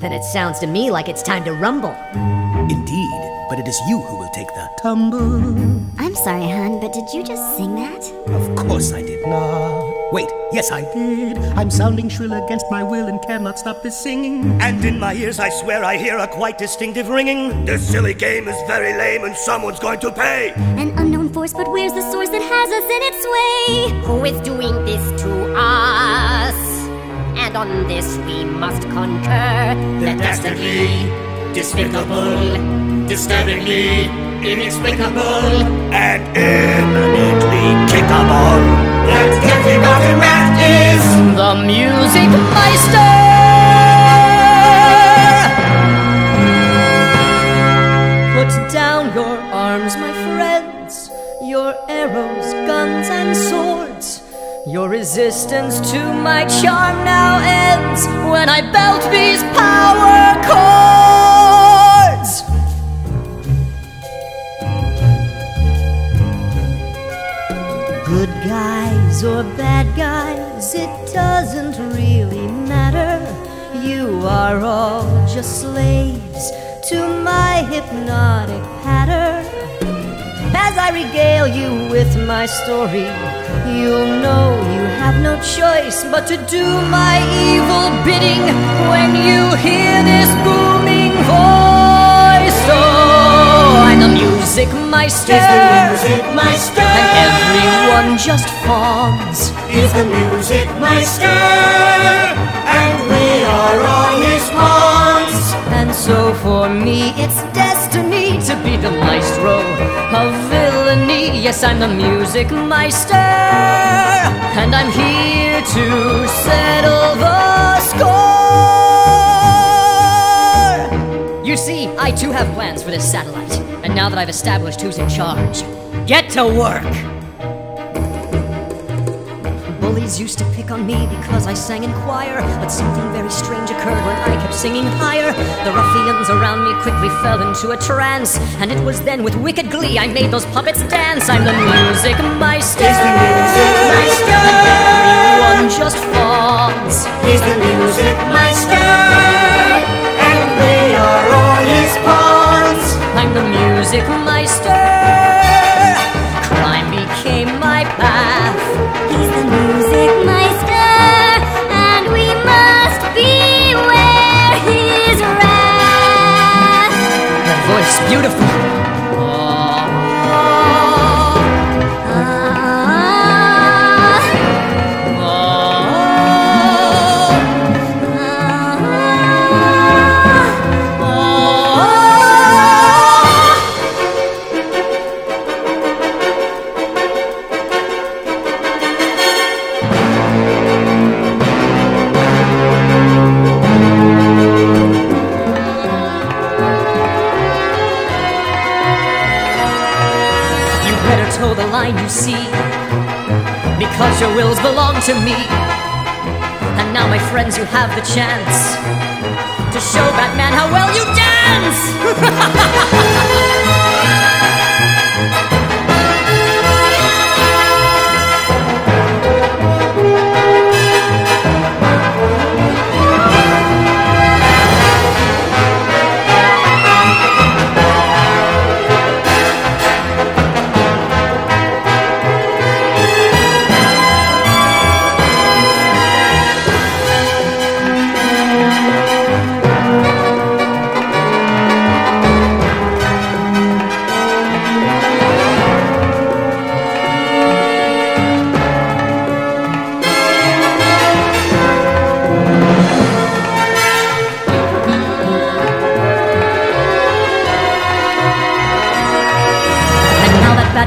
Then it sounds to me like it's time to rumble. Indeed, but it is you who will take the tumble. I'm sorry, hon, but did you just sing that? Of course I did not. Wait, yes I did. I'm sounding shrill against my will and cannot stop this singing. And in my ears, I swear I hear a quite distinctive ringing. This silly game is very lame, and someone's going to pay. An unknown force, but where's the source that has us in its way? Who is doing this to us? And on this we must concur. The dastardly, despicable, disturbingly inexplicable, and eminently kickable. That guilty mountain rat is The Music Meister! Put down your arms, my friends, your arrows, guns, and swords. Your resistance to my charm now ends when I belt these power chords. Good guys or bad guys, it doesn't really matter. You are all just slaves to my hypnotic patter. As I regale you with my story, you'll know you have no choice but to do my evil bidding when you hear this booming voice. Oh, I'm the music meister. He's the music meister. And everyone just fawns. He's the music meister, and we are all his pawns. And so for me, it's destiny Yes, I'm the music meister, and I'm here to settle the score. You see, I too have plans for this satellite, and now that I've established who's in charge, get to work. Bullies used to pick on me because I sang in choir, but something very strange singing higher. The ruffians around me quickly fell into a trance, and it was then with wicked glee I made those puppets dance. I'm the music meister. Beautiful. Toe the line, you see, because your wills belong to me. And now, my friends, you have the chance to show Batman how well you dance.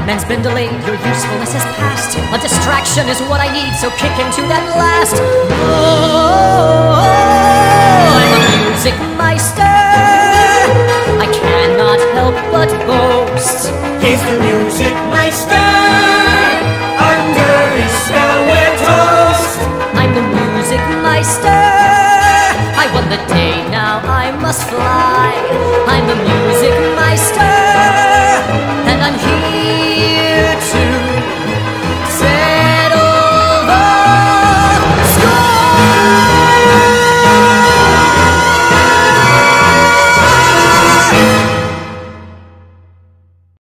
Batman's been delayed, your usefulness has passed. A distraction is what I need, so kick into that last. Oh, I'm a music meister. I cannot help but boast. He's the music meister, under his spell we're toast. I'm the music meister. I won the day, now I must fly. I'm the music meister.